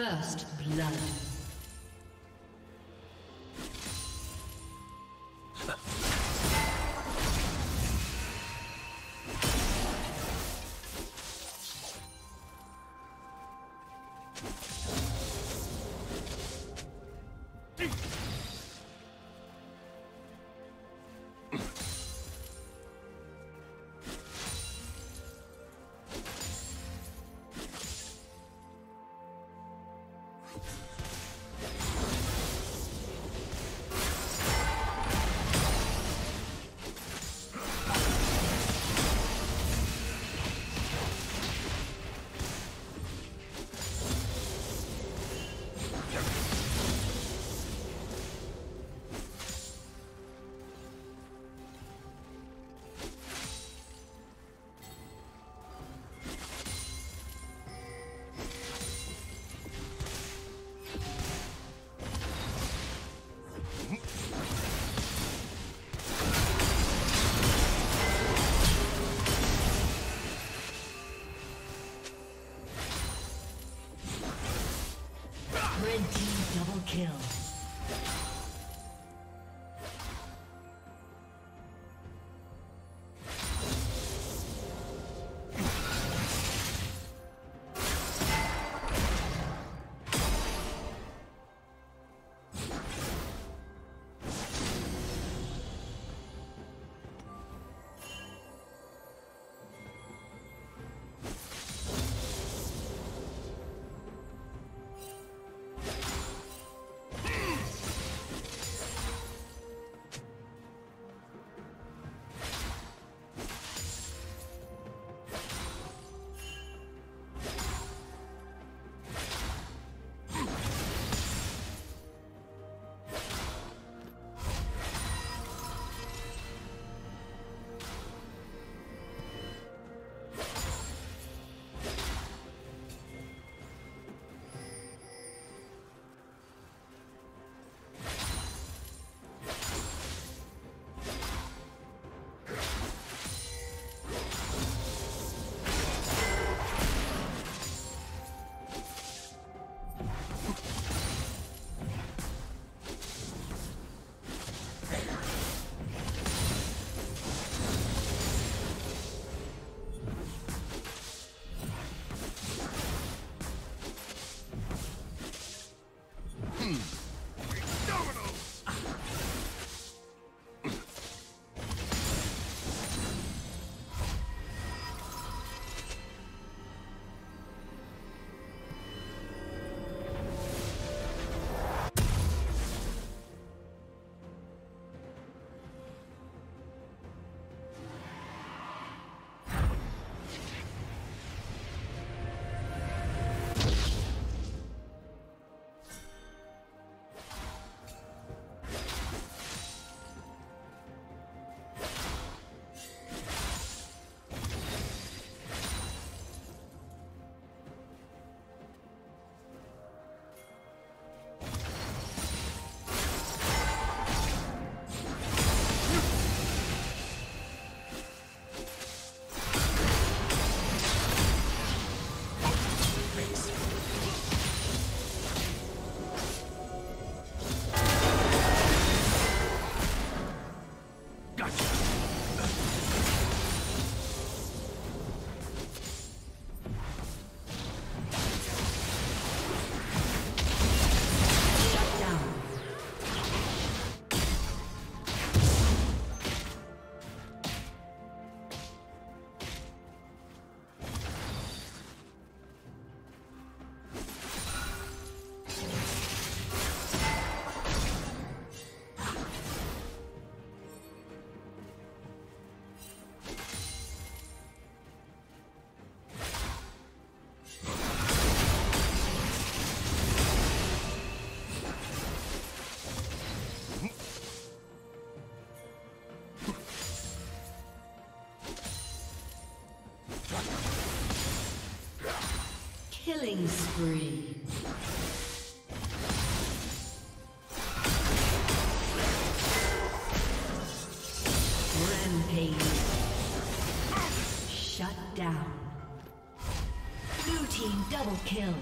First blood. kill. Killing spree. Rampage. Shut down. Blue team double kill.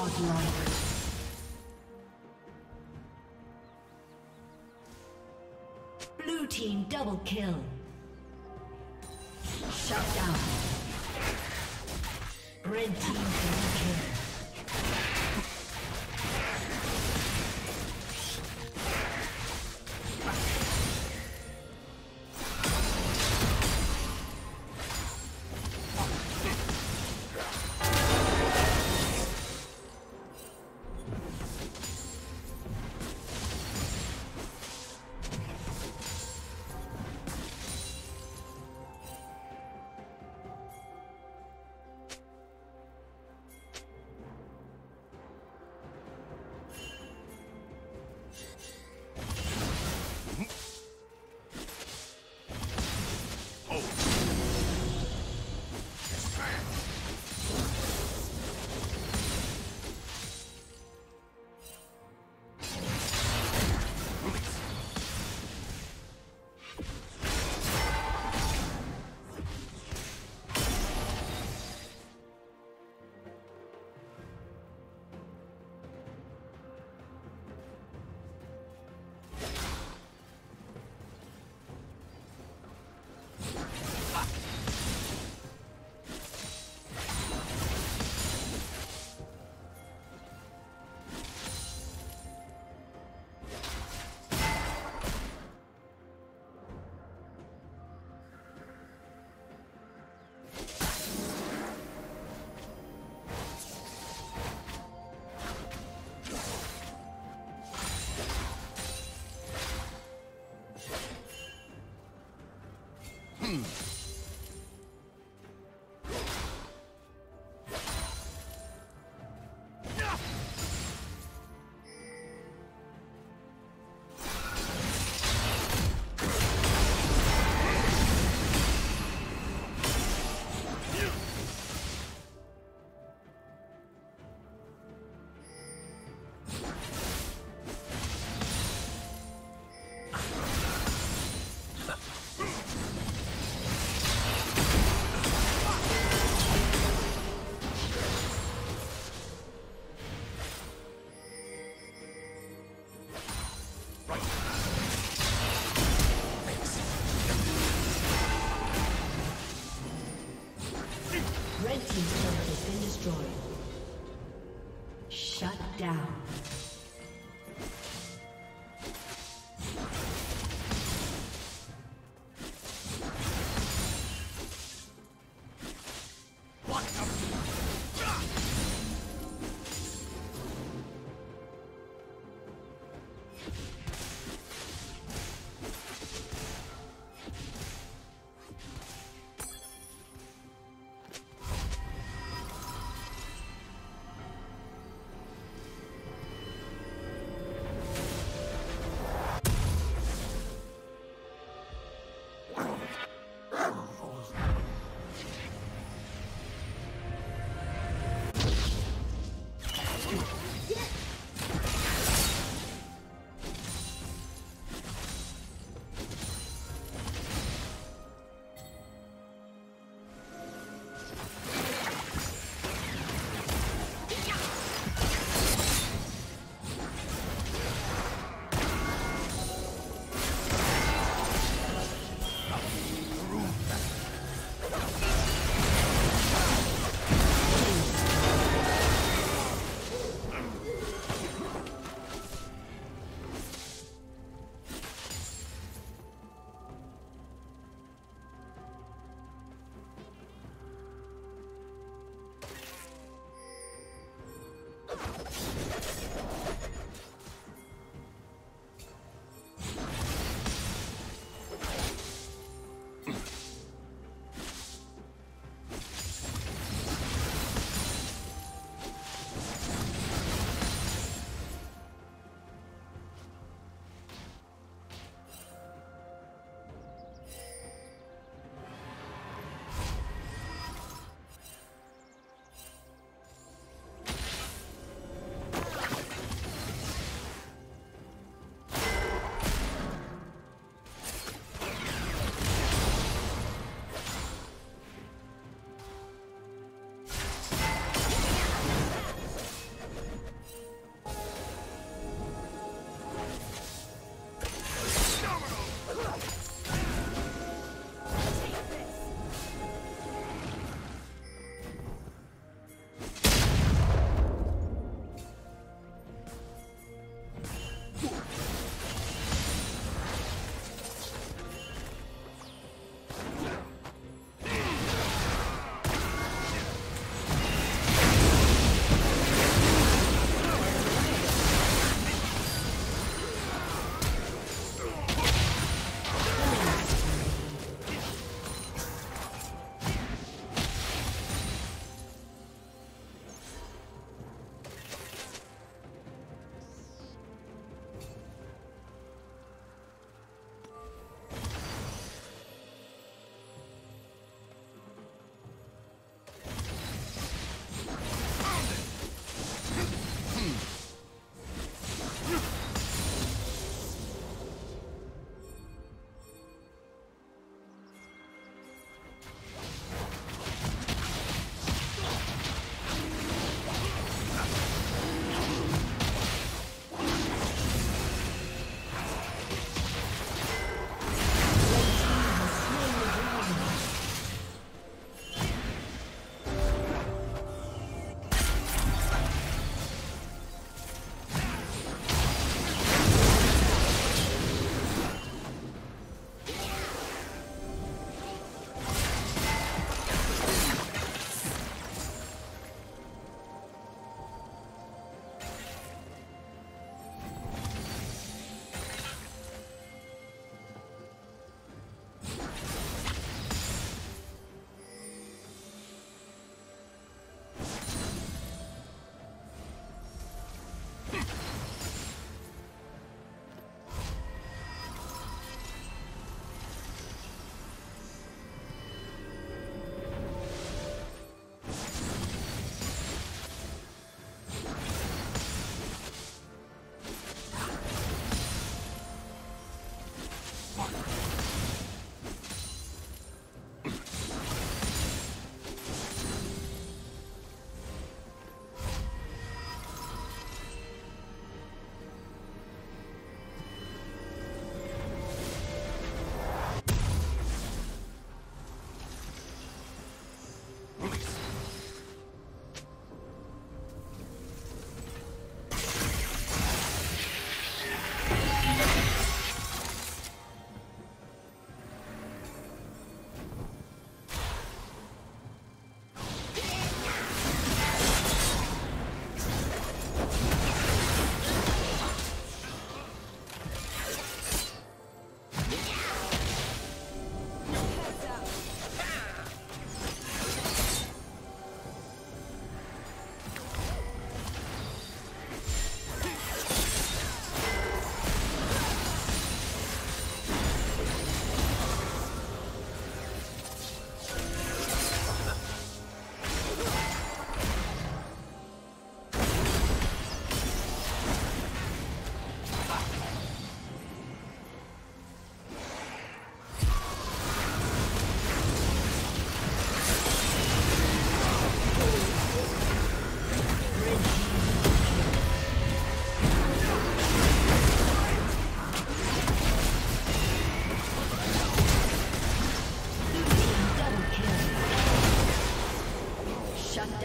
Godlike. Blue team double kill. Shut down. Red team double kill.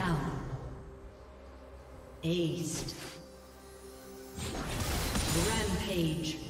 down. Aced. Rampage.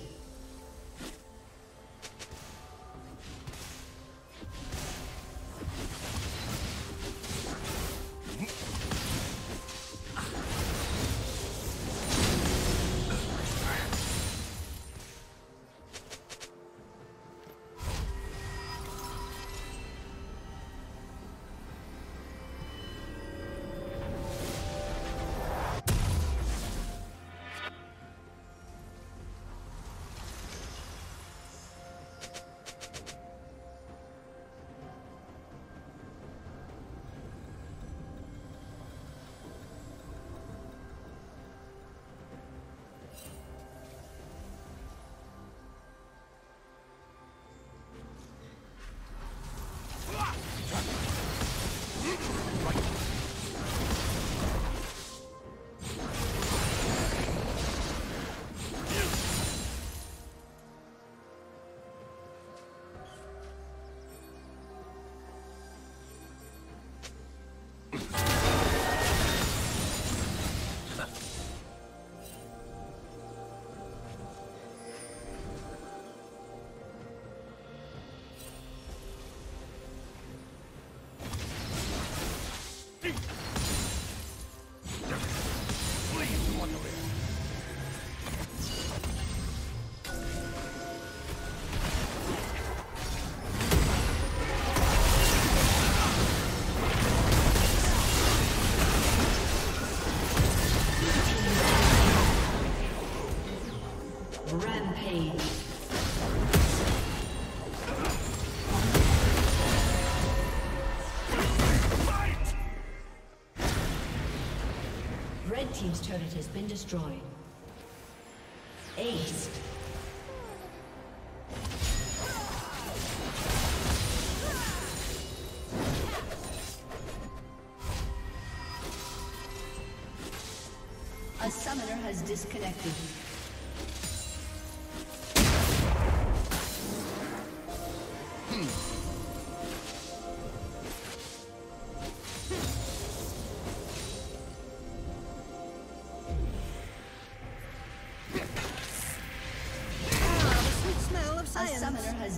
Turret has been destroyed. Aced. A summoner has disconnected.